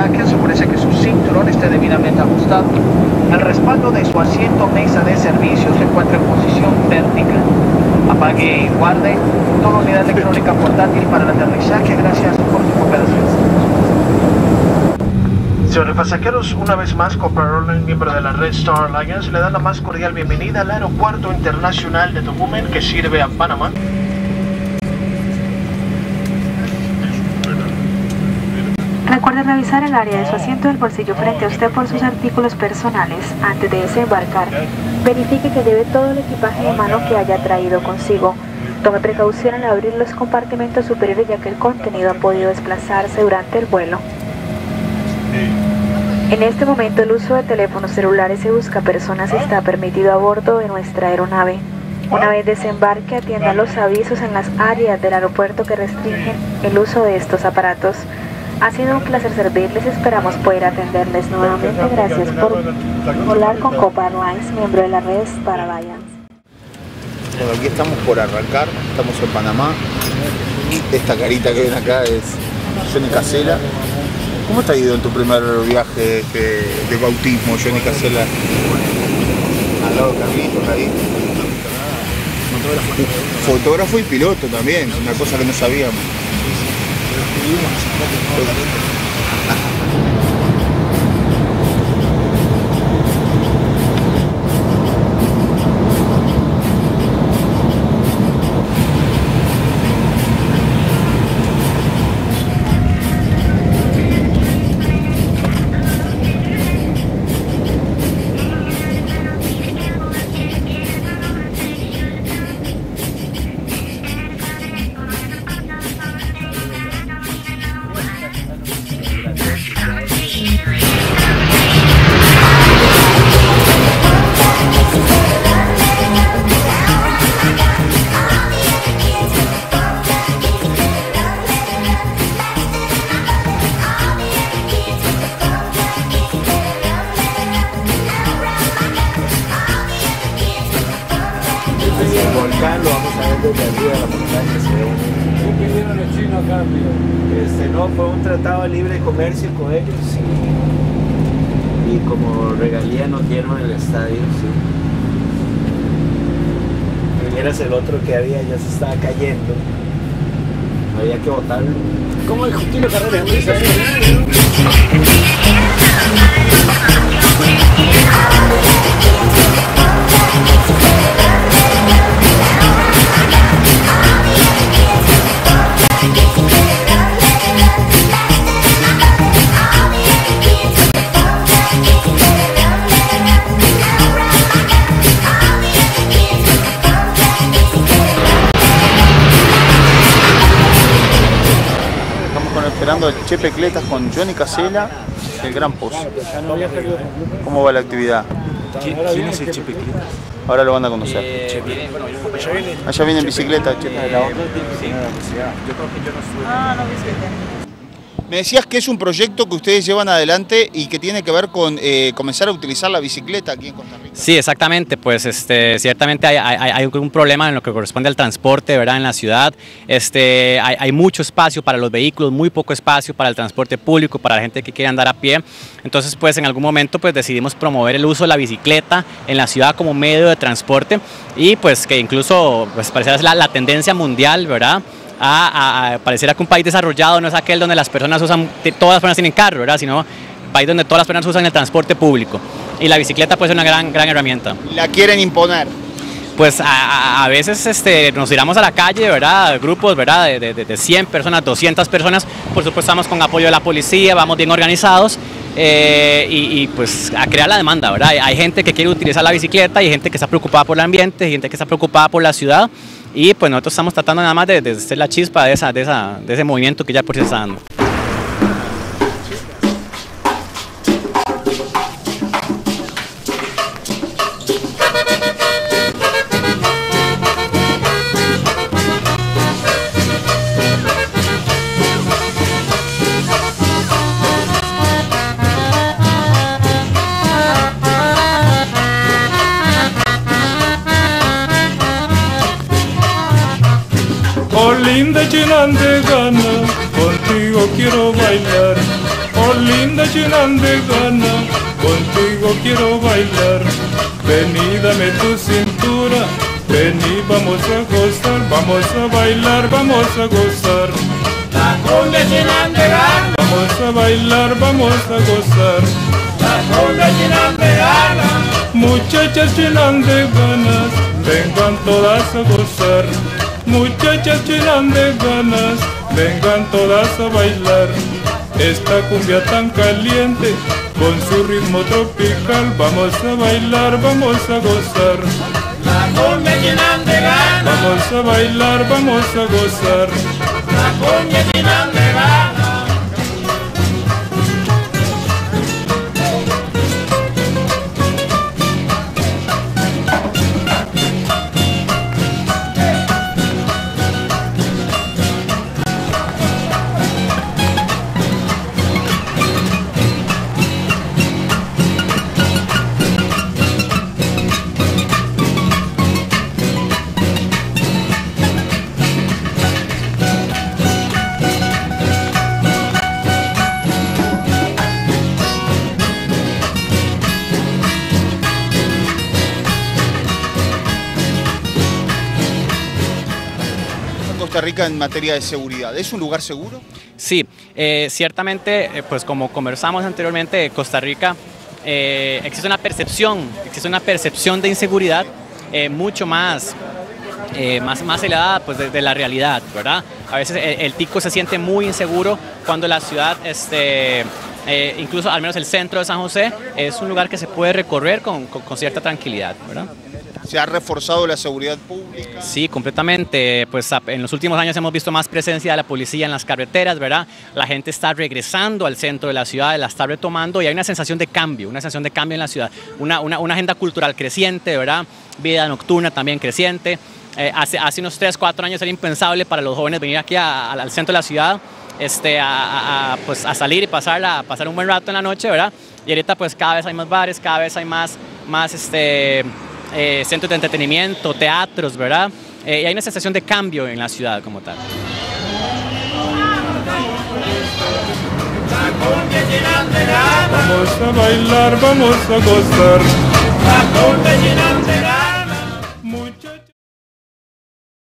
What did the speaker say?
aterrizaje, asegúrese que su cinturón esté debidamente ajustado. El respaldo de su asiento mesa de servicio se encuentra en posición vertical. Apague y guarde toda unidad electrónica portátil para el aterrizaje. Gracias por su cooperación. Señores pasajeros, una vez más, Copper miembro de la Red Star Alliance, le da la más cordial bienvenida al Aeropuerto Internacional de Tocumen que sirve a Panamá. Revisar el área de su asiento del bolsillo frente a usted por sus artículos personales antes de desembarcar. Verifique que lleve todo el equipaje de mano que haya traído consigo. Tome precaución al abrir los compartimentos superiores ya que el contenido ha podido desplazarse durante el vuelo. En este momento el uso de teléfonos celulares y busca personas está permitido a bordo de nuestra aeronave. Una vez desembarque atienda los avisos en las áreas del aeropuerto que restringen el uso de estos aparatos. Ha sido un placer servirles, esperamos poder atenderles nuevamente. Gracias por volar con Copa Airlines, miembro de la red para Alliance. Bueno, aquí estamos por arrancar, estamos en Panamá. Esta carita que ven acá es Johnny Casela. ¿Cómo te ha ido en tu primer viaje de bautismo, Johnny Casela? Al lado de Carlitos ahí. Fotógrafo y piloto también, una cosa que no sabíamos. Y bueno, si. A de la montaña. Se ve. ¿Qué pidieron los chinos acá, tío? Este, no, fue un tratado de libre comercio con ellos y, como regalía nos dieron el estadio. Sí. Vieras el otro que había, ya se estaba cayendo. Había que botarlo. ¿Cómo dijo Tino Carrera? Chepe Cletas con Johnny Casela, el Gran Pozo. ¿Cómo va la actividad? ¿Quién es el Chepe Ahora lo van a conocer. Allá viene en bicicleta, Chepe. Me decías que es un proyecto que ustedes llevan adelante y que tiene que ver con eh, comenzar a utilizar la bicicleta aquí en Costa Rica. Sí, exactamente, pues este, ciertamente hay, hay- hay un problema en lo que corresponde al transporte ¿verdad? en la ciudad. Este, hay, hay mucho espacio para los vehículos, muy poco espacio para el transporte público, para la gente que quiere andar a pie. Entonces, pues en algún momento pues, decidimos promover el uso de la bicicleta en la ciudad como medio de transporte y pues que incluso pues, pareciera ser la, la tendencia mundial, ¿verdad? A, a- a- pareciera que un país desarrollado no es aquel donde las personas usan, todas las personas tienen carro, ¿verdad? Sino país donde todas las personas usan el transporte público. Y la bicicleta puede ser una gran, gran herramienta. La quieren imponer. Pues a, a- veces este, nos tiramos a la calle, ¿verdad? Grupos, ¿verdad? De, de- de 100 personas, 200 personas. Por supuesto, estamos con apoyo de la policía, vamos bien organizados. eh, y, y, pues a crear la demanda, ¿verdad? Hay, hay gente que quiere utilizar la bicicleta, hay gente que está preocupada por el ambiente, hay gente que está preocupada por la ciudad. Y pues nosotros estamos tratando nada más de, de ser la chispa de, esa, de, esa, de ese movimiento que ya por sí está dando. Linda llenan de ganas, contigo quiero bailar. Oh linda llenan de gana, contigo quiero bailar. Vení, dame tu cintura, vení, vamos a gozar, vamos a bailar, vamos a gozar. La cumbia llenan de gana, Vamos a bailar, vamos a gozar. la cumbia llenan de gana. Muchachas llenan de ganas, vengan todas a gozar. Muchachas llenan de ganas, vengan todas a bailar. Esta cumbia tan caliente, con su ritmo tropical, vamos a bailar, vamos a gozar. La cumbia llenan de gana, Vamos a bailar, vamos a gozar. la cumbia llenan de Costa Rica en materia de seguridad? ¿Es un lugar seguro? Sí, eh, ciertamente, eh, pues como conversamos anteriormente, Costa Rica eh, existe una percepción, existe una percepción de inseguridad mucho más, más, más elevada pues, de, la realidad, ¿verdad? A veces el, el tico se siente muy inseguro cuando la ciudad, este, incluso al menos el centro de San José, es un lugar que se puede recorrer con, con- con cierta tranquilidad, ¿verdad? ¿Se ha reforzado la seguridad pública? Sí, completamente. Pues en los últimos años hemos visto más presencia de la policía en las carreteras, ¿verdad? La gente está regresando al centro de la ciudad, la está retomando y hay una sensación de cambio, una sensación de cambio en la ciudad, una, una, una agenda cultural creciente, ¿verdad? Vida nocturna también creciente. Eh, hace, hace unos 3, 4 años era impensable para los jóvenes venir aquí a- a- al centro de la ciudad este, a, a- a, pues, a salir y pasar, a pasar un buen rato en la noche, ¿verdad? Y ahorita pues cada vez hay más bares, cada vez hay más, más este, eh, centros de entretenimiento, teatros, ¿verdad? Eh, y hay una sensación de cambio en la ciudad como tal. Vamos a bailar, vamos a gozar.